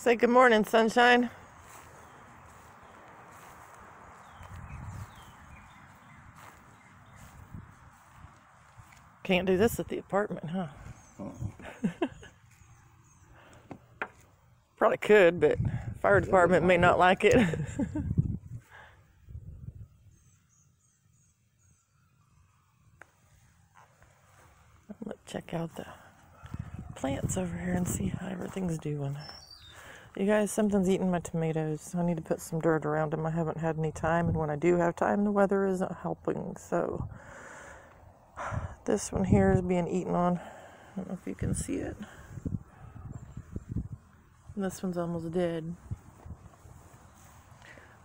Say good morning, sunshine. Can't do this at the apartment, huh? Probably could, but fire department may not like it. Let's check out the plants over here and see how everything's doing. You guys, something's eating my tomatoes. I need to put some dirt around them. I haven't had any time, and when I do have time, the weather isn't helping. So, this one here is being eaten on. I don't know if you can see it. This one's almost dead.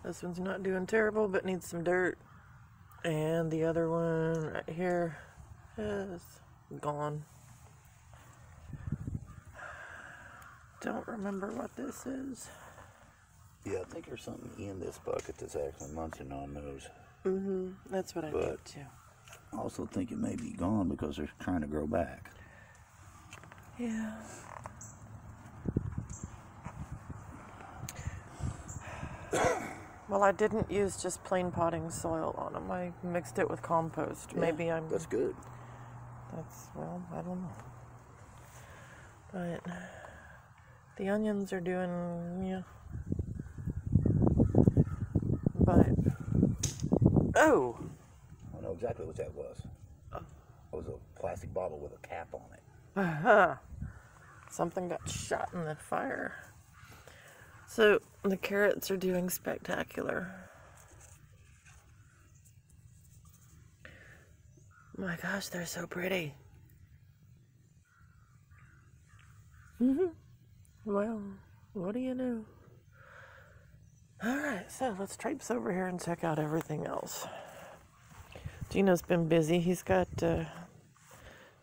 This one's not doing terrible, but needs some dirt. And the other one right here is gone. Don't remember what this is. Yeah, I think there's something in this bucket that's actually munching on those. Mm-hmm. That's what I But- think too. I also think it may be gone because they're trying to grow back. Yeah. Well, I didn't use just plain potting soil on them. I mixed it with compost. Yeah, Maybe I'm. That's good. That's well, I don't know. But the onions are doing yeah. But oh, I know exactly what that was. It was a plastic bottle with a cap on it. Uh huh. something got shot in the fire. So the carrots are doing spectacular. My gosh, they're so pretty. hmm Well, what do you know? All right, so let's traipse over here and check out everything else. Gino's been busy. He's got uh,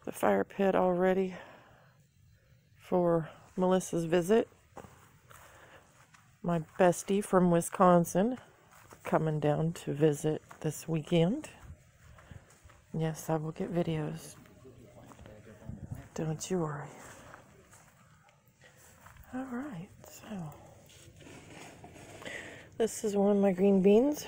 the fire pit all ready for Melissa's visit. My bestie from Wisconsin coming down to visit this weekend. Yes, I will get videos. Don't you worry. All right, so this is one of my green beans.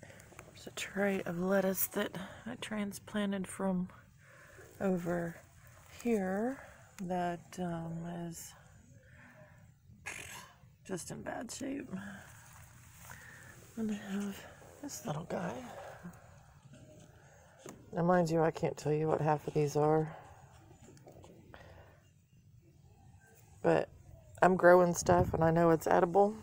There's a tray of lettuce that I transplanted from over here that um, is just in bad shape. And I have this little guy. Now, mind you, I can't tell you what half of these are. But I'm growing stuff and I know it's edible.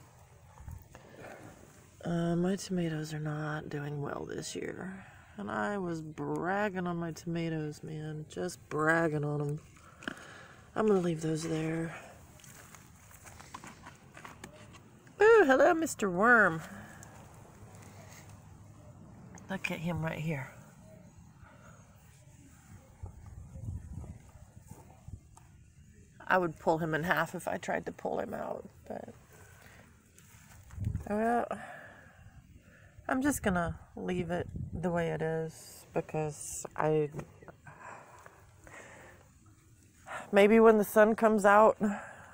Uh, my tomatoes are not doing well this year. And I was bragging on my tomatoes, man. Just bragging on them. I'm going to leave those there. Oh, hello, Mr. Worm. Look at him right here. I would pull him in half if I tried to pull him out, but well, I'm just gonna leave it the way it is because I maybe when the sun comes out,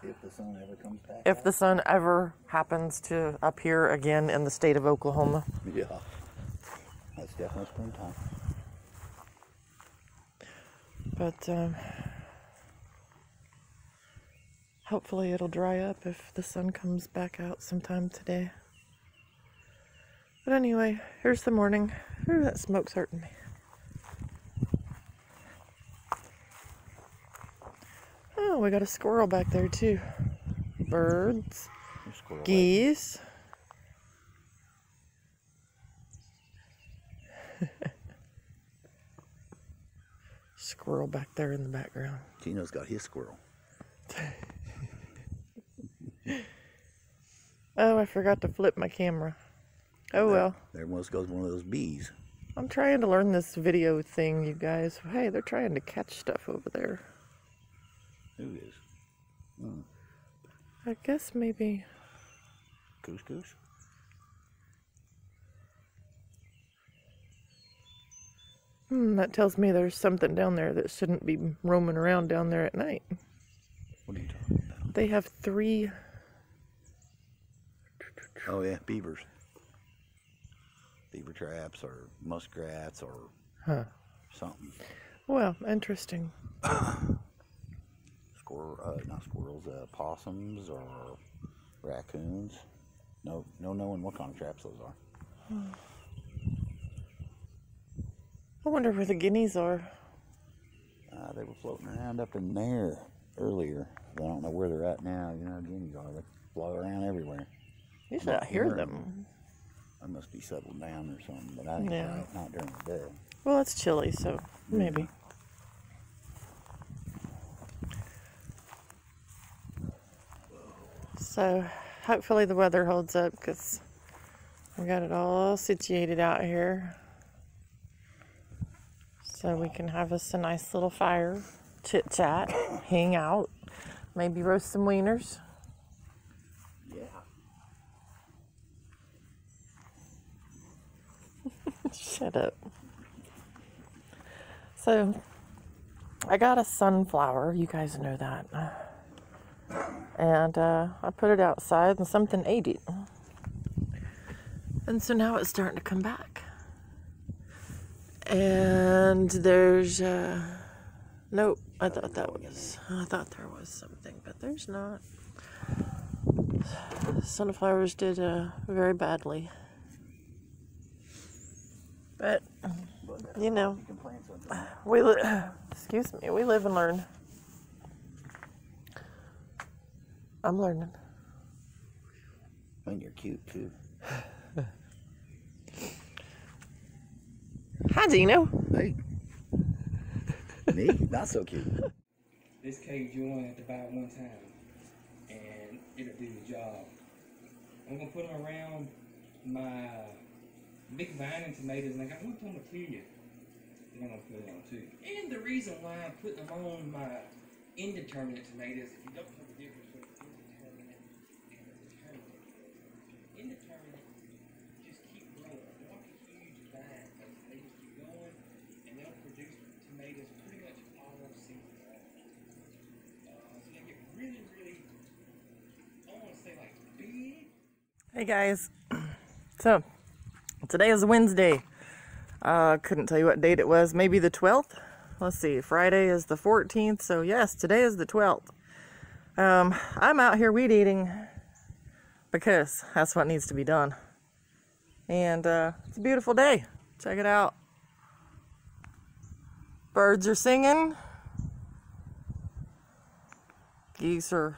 If the sun ever comes back. if the sun ever happens to appear again in the state of Oklahoma. Yeah. That's definitely springtime. But um, hopefully it'll dry up if the sun comes back out sometime today. But anyway, here's the morning. Ooh, that smoke's hurting me. Oh, we got a squirrel back there too. Birds, geese. squirrel back there in the background. Gino's got his squirrel. Oh, I forgot to flip my camera. Oh well. There once goes one of those bees. I'm trying to learn this video thing, you guys. Hey, they're trying to catch stuff over there. Who is? Hmm. I guess maybe. Goose goose? Hmm, that tells me there's something down there that shouldn't be roaming around down there at night. What are you talking about? They have three. Oh yeah, beavers. Beaver traps or muskrats or Huh. something. Well, interesting. Squirrel, uh, not squirrels, uh, possums or raccoons. No, no knowing what kind of traps those are. I wonder where the guineas are. Uh, they were floating around up in there earlier. I don't know where they're at now. You know guineas are. They fly around everywhere. You should not hear them. I must be settled down or something, but I ain't Yeah. right, not during the day. Well, it's chilly, so maybe. So, hopefully the weather holds up because we got it all situated out here. So we can have us a nice little fire, chit chat, hang out, maybe roast some wieners. Shut up. So, I got a sunflower. You guys know that. And uh, I put it outside, and something ate it. And so now it's starting to come back. And there's. Uh, nope, I thought that was. I thought there was something, but there's not. Sunflowers did uh, very badly. But mm-hmm. you know, You can plant something. we li- excuse me, we live and learn. I'm learning. And you're cute too. Hi, Dino. Hey. Me? Not so cute. This cage you only have to buy one time, and it'll do the job. I'm gonna put them around my big vine and tomatoes, and I got one tomatillo that I'm gonna put it on too. And the reason why I'm putting them on my indeterminate tomatoes, if you don't know the difference between indeterminate and determinate, indeterminate just keep growing. They're like a huge vine, but they just keep going, and they'll produce tomatoes pretty much all season long. Uh, so they get really, really, I want to say like big, Hey guys. So, today is Wednesday. Uh, couldn't tell you what date it was. Maybe the 12th. Let's see. Friday is the 14th. So yes, today is the 12th. Um, I'm out here weed eating because that's what needs to be done. And uh, it's a beautiful day. Check it out. Birds are singing. Geese are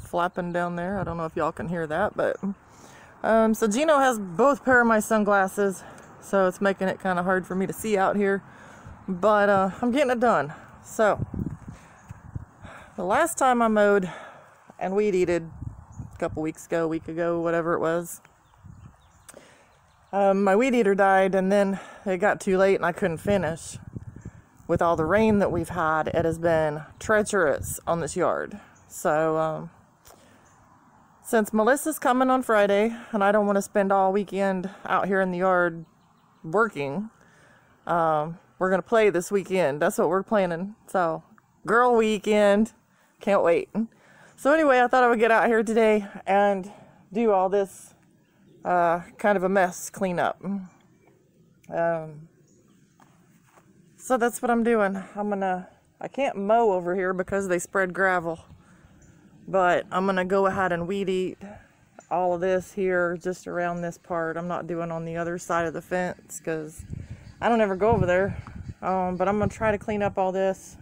flapping down there. I don't know if y'all can hear that, but um, so Gino has both pair of my sunglasses, so it's making it kind of hard for me to see out here. But uh, I'm getting it done. So the last time I mowed and weed eated a couple weeks ago, a week ago, whatever it was. Um, my weed eater died, and then it got too late, and I couldn't finish. With all the rain that we've had, it has been treacherous on this yard. So, um, since Melissa's coming on Friday, and I don't want to spend all weekend out here in the yard working, um, we're gonna play this weekend. That's what we're planning. So, girl weekend, can't wait. So anyway, I thought I would get out here today and do all this uh, kind of a mess cleanup. Um, so that's what I'm doing. I'm gonna. I can't mow over here because they spread gravel. But I'm gonna go ahead and weed eat all of this here just around this part. I'm not doing on the other side of the fence because I don't ever go over there. Um, but I'm gonna try to clean up all this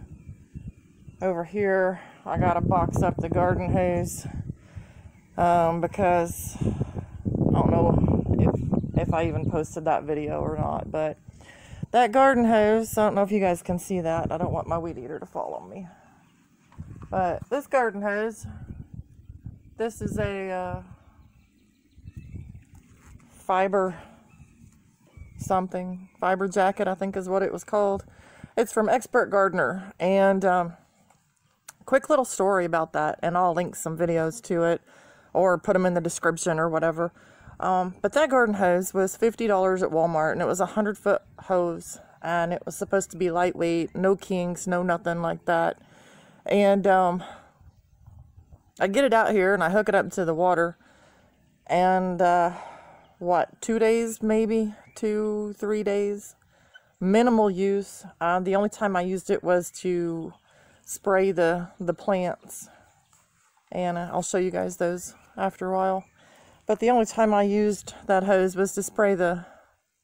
over here. I gotta box up the garden hose um, because I don't know if if I even posted that video or not. But that garden hose, I don't know if you guys can see that. I don't want my weed eater to fall on me. But this garden hose, this is a uh, fiber something, fiber jacket, I think is what it was called. It's from Expert Gardener. And um, quick little story about that, and I'll link some videos to it or put them in the description or whatever. Um, but that garden hose was $50 at Walmart, and it was a 100 foot hose, and it was supposed to be lightweight, no kinks, no nothing like that And um, I get it out here and I hook it up to the water. And uh, what, two days maybe? Two, three days? Minimal use. Uh, the only time I used it was to spray the, the plants. And uh, I'll show you guys those after a while. But the only time I used that hose was to spray the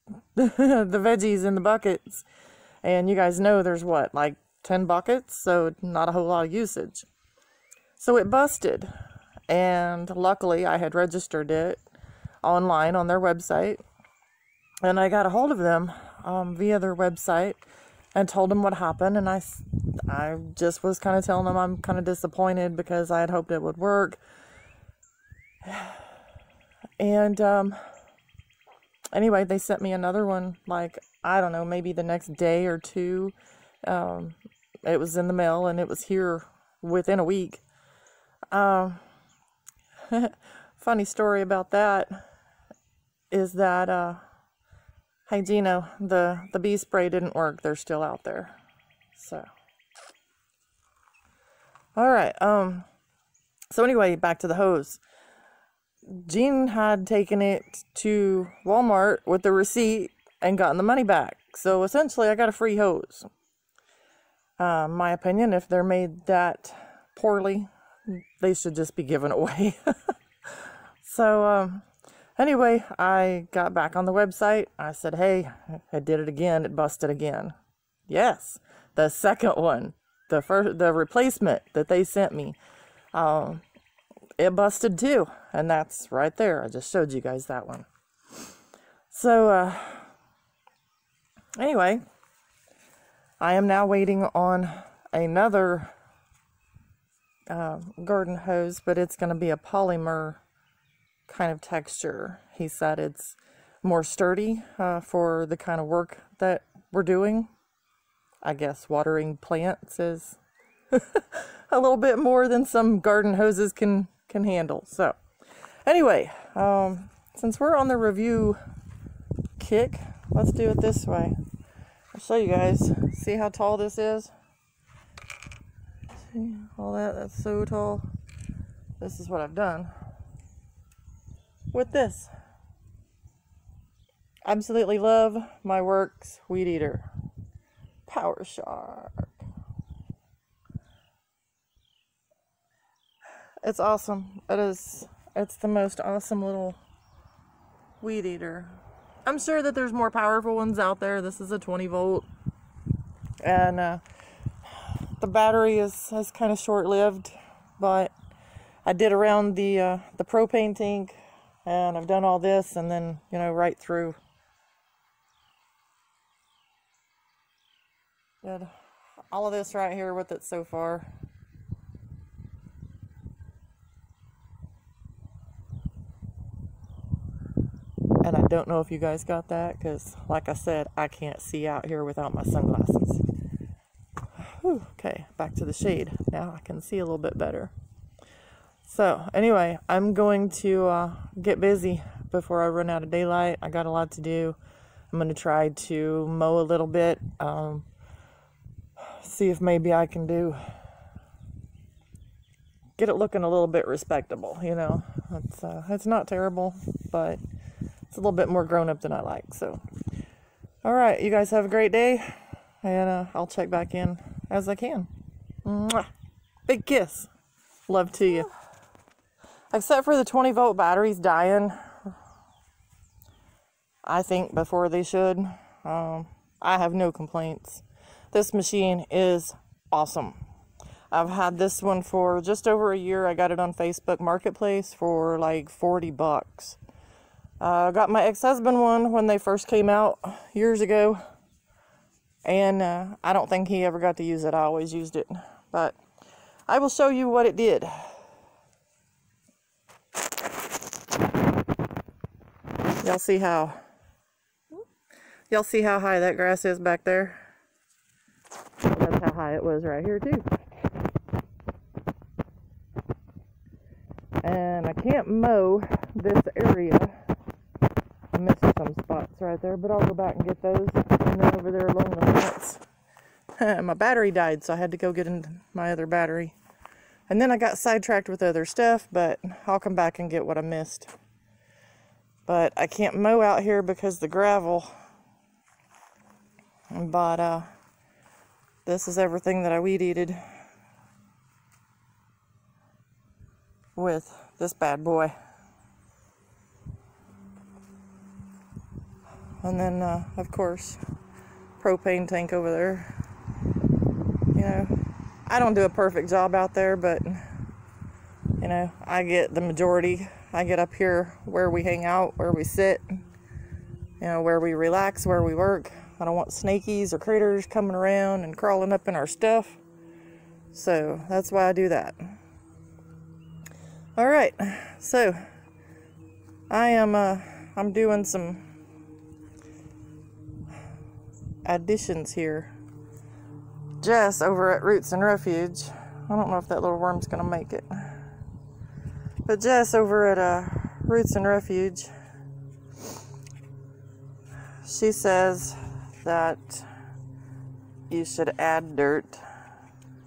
the veggies in the buckets. And you guys know there's what, like 10 buckets, so not a whole lot of usage. So it busted. And luckily I had registered it online on their website. And I got a hold of them um, via their website and told them what happened. And I, I just was kind of telling them I'm kind of disappointed because I had hoped it would work. And um, anyway, they sent me another one, like, I don't know, maybe the next day or two. Um, it was in the mail and it was here within a week. Um, funny story about that is that, uh, hey Gino, the, the bee spray didn't work. They're still out there. So, all right. Um, so anyway, back to the hose. Jean had taken it to Walmart with the receipt and gotten the money back. So essentially, I got a free hose. Uh, my opinion, if they're made that poorly, they should just be given away. so, um, anyway, I got back on the website. I said, hey, I did it again. It busted again. Yes, the second one, the first, the replacement that they sent me. Um, it busted too. And that's right there. I just showed you guys that one. So, uh, anyway, I am now waiting on another uh, garden hose, but it's going to be a polymer kind of texture. He said it's more sturdy uh, for the kind of work that we're doing. I guess watering plants is a little bit more than some garden hoses can can handle. So, anyway, um, since we're on the review kick, let's do it this way. Show you guys. See how tall this is? See all that? That's so tall. This is what I've done with this. Absolutely love my Worx weed eater. PowerShare. It's awesome. It is. It's the most awesome little weed eater. I'm sure that there's more powerful ones out there. This is a 20 volt, and uh, the battery is is kind of short lived. But I did around the uh, the propane tank, and I've done all this, and then you know right through. Did all of this right here with it so far. And I don't know if you guys got that because, like I said, I can't see out here without my sunglasses. Whew, okay, back to the shade. Now I can see a little bit better. So, anyway, I'm going to uh, get busy before I run out of daylight. I got a lot to do. I'm going to try to mow a little bit, um, see if maybe I can do get it looking a little bit respectable. You know, it's uh, it's not terrible, but it's a little bit more grown up than I like. So, all right, you guys have a great day, and uh, I'll check back in as I can. Mwah. Big kiss. Love to you. Except for the 20 volt batteries dying, I think, before they should. Um, I have no complaints. This machine is awesome. I've had this one for just over a year. I got it on Facebook Marketplace for like 40 bucks. I uh, got my ex-husband one when they first came out years ago. And uh, I don't think he ever got to use it. I always used it. But I will show you what it did. Y'all see how y'all see how high that grass is back there? That's how high it was right here too. And I can't mow this area missed some spots right there, but I'll go back and get those. And then over there along the fence, my battery died, so I had to go get in my other battery. And then I got sidetracked with other stuff, but I'll come back and get what I missed. But I can't mow out here because the gravel. But uh, this is everything that I weed eated with this bad boy. And then, uh, of course, propane tank over there. You know, I don't do a perfect job out there, but you know, I get the majority. I get up here where we hang out, where we sit, you know, where we relax, where we work. I don't want snakies or critters coming around and crawling up in our stuff. So that's why I do that. All right, so I am uh, I'm doing some additions here. Jess over at Roots and Refuge. I don't know if that little worm's gonna make it. But Jess over at uh, Roots and Refuge, she says that you should add dirt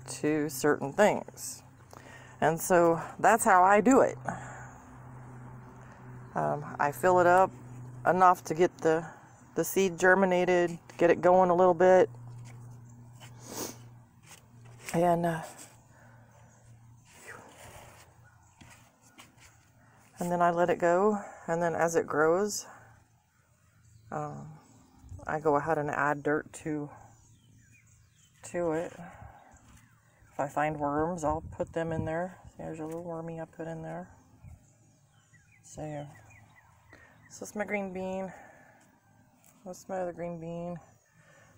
to certain things. And so that's how I do it. Um, I fill it up enough to get the, the seed germinated, get it going a little bit. And uh, and then I let it go. And then as it grows, um, I go ahead and add dirt to to it. If I find worms, I'll put them in there. There's a little wormy I put in there. So, so this is my green bean. This is my other green bean.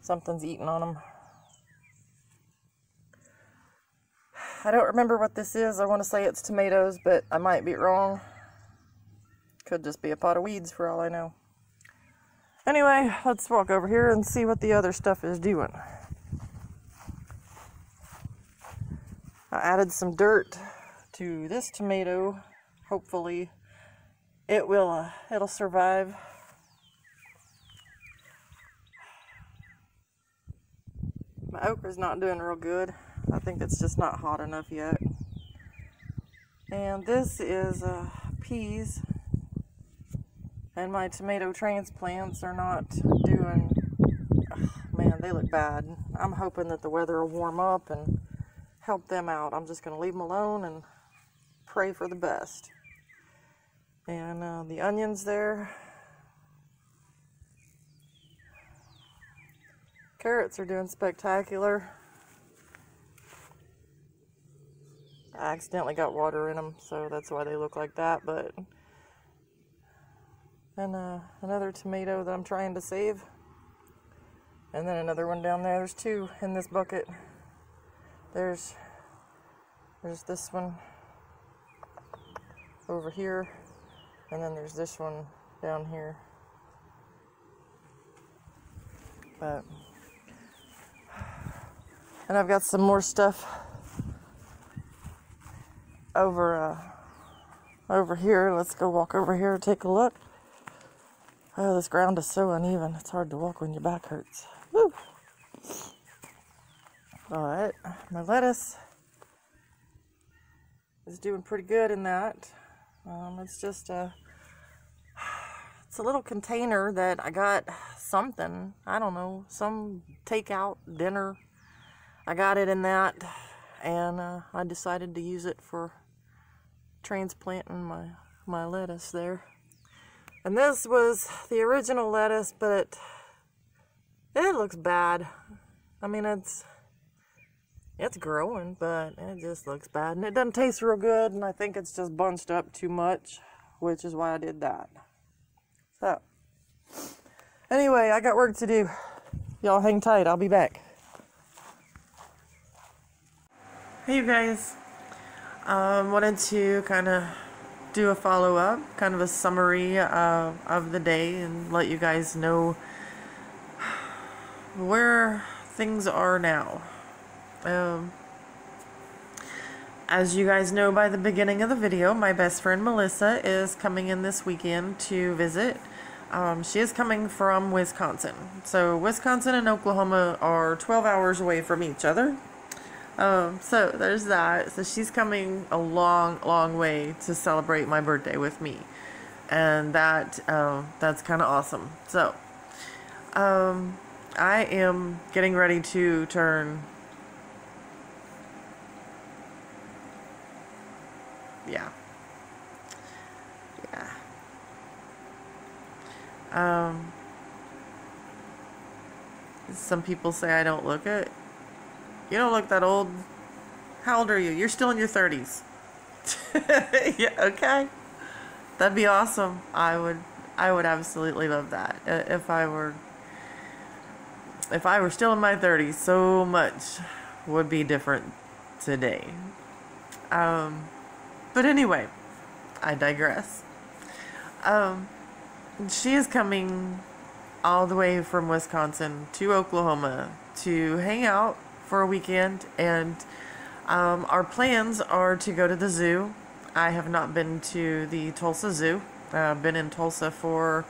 Something's eating on them. I don't remember what this is. I want to say it's tomatoes, but I might be wrong. Could just be a pot of weeds for all I know. Anyway, let's walk over here and see what the other stuff is doing. I added some dirt to this tomato. Hopefully it will uh, it'll survive. My okra's not doing real good. I think it's just not hot enough yet. And this is uh, peas. And my tomato transplants are not doing, ugh, man, they look bad. I'm hoping that the weather will warm up and help them out. I'm just going to leave them alone and pray for the best. And uh, the onions there. Carrots are doing spectacular. I accidentally got water in them, so that's why they look like that, but and uh, another tomato that I'm trying to save. And then another one down there. There's two in this bucket. There's there's this one over here, and then there's this one down here. But and I've got some more stuff over uh, over here. Let's go walk over here and take a look. Oh, this ground is so uneven. It's hard to walk when your back hurts. Woo. All right, my lettuce is doing pretty good in that. Um, it's just a, it's a little container that I got something. I don't know, some takeout dinner. I got it in that, and uh, I decided to use it for transplanting my my lettuce there. And this was the original lettuce, but it looks bad. I mean, it's it's growing, but it just looks bad. And it doesn't taste real good, and I think it's just bunched up too much, which is why I did that. So, anyway, I got work to do. Y'all hang tight, I'll be back. Hey, you guys. Um, wanted to kind of do a follow up, kind of a summary uh, of the day, and let you guys know where things are now. Um, as you guys know by the beginning of the video, my best friend Melissa is coming in this weekend to visit. Um, she is coming from Wisconsin. So, Wisconsin and Oklahoma are 12 hours away from each other. Um, so, there's that. So, she's coming a long, long way to celebrate my birthday with me. And that uh, that's kind of awesome. So, um, I am getting ready to turn. Yeah. Yeah. Um, some people say I don't look it. You don't look that old. How old are you? You're still in your 30s. yeah, okay. That'd be awesome. I would I would absolutely love that. If I were if I were still in my 30s, so much would be different today. Um but anyway, I digress. Um she is coming all the way from Wisconsin to Oklahoma to hang out for a weekend, and um, our plans are to go to the zoo. I have not been to the Tulsa Zoo. Uh, I've been in Tulsa for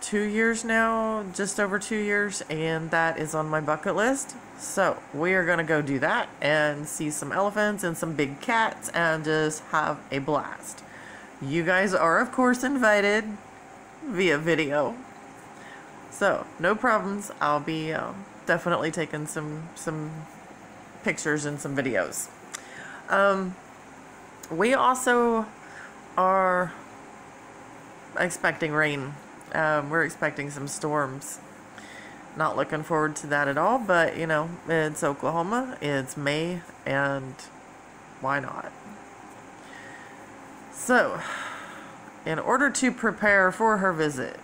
two years now, just over two years, and that is on my bucket list. So we are gonna go do that and see some elephants and some big cats and just have a blast. You guys are, of course, invited via video. So, no problems. I'll be um, definitely taking some some pictures and some videos. Um, we also are expecting rain. Um, we're expecting some storms. Not looking forward to that at all, but you know, it's Oklahoma, it's May, and why not? So, in order to prepare for her visit,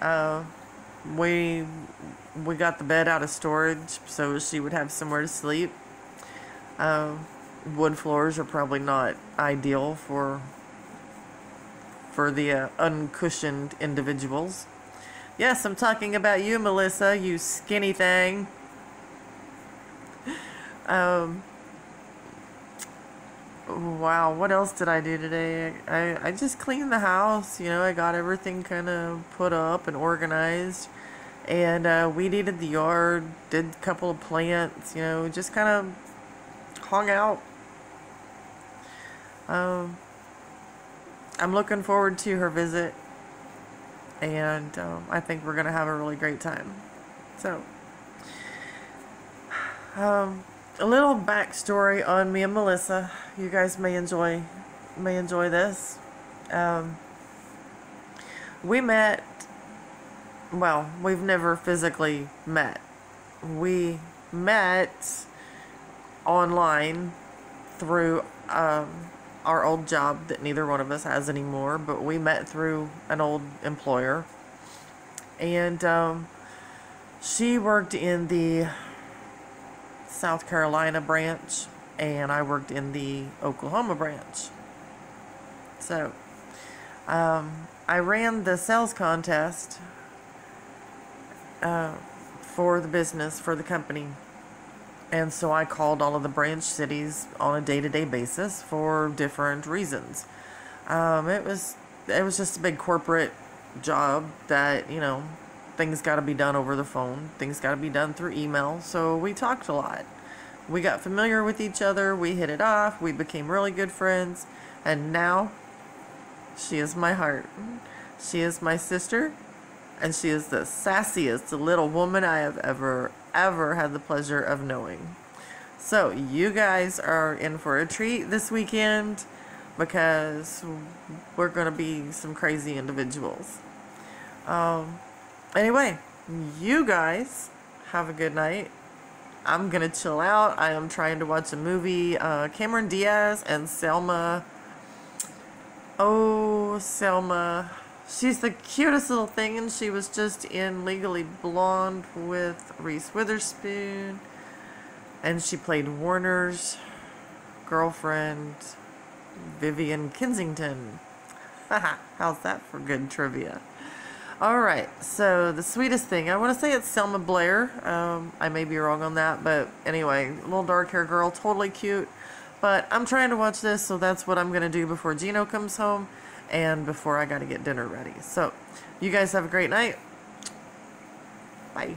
uh, we we got the bed out of storage so she would have somewhere to sleep. Uh, wood floors are probably not ideal for for the uh, uncushioned individuals. Yes, I'm talking about you, Melissa, you skinny thing. Um, wow, what else did I do today? I, I just cleaned the house, you know, I got everything kind of put up and organized. And uh, weeded the yard, did a couple of plants, you know, just kind of hung out. Um, I'm looking forward to her visit, and um, I think we're going to have a really great time. So, um, a little backstory on me and Melissa. You guys may enjoy may enjoy this. Um, we met. Well, we've never physically met. We met online through um, our old job that neither one of us has anymore, but we met through an old employer. And um, she worked in the South Carolina branch, and I worked in the Oklahoma branch. So, um, I ran the sales contest uh, for the business, for the company. And so I called all of the branch cities on a day-to-day basis for different reasons. Um, it was it was just a big corporate job that you know things got to be done over the phone, things got to be done through email. So we talked a lot. We got familiar with each other. We hit it off. We became really good friends, and now she is my heart. She is my sister, and she is the sassiest little woman I have ever ever had the pleasure of knowing. So, you guys are in for a treat this weekend because we're going to be some crazy individuals. Um, anyway, you guys have a good night. I'm going to chill out. I am trying to watch a movie. Uh, Cameron Diaz and Selma. Oh, Selma. She's the cutest little thing, and she was just in Legally Blonde with Reese Witherspoon. And she played Warner's girlfriend, Vivian Kensington. How's that for good trivia? Alright, so the sweetest thing, I want to say it's Selma Blair. Um, I may be wrong on that, but anyway, little dark hair girl, totally cute. But I'm trying to watch this, so that's what I'm going to do before Gino comes home. And before I got to get dinner ready. So, you guys have a great night. Bye.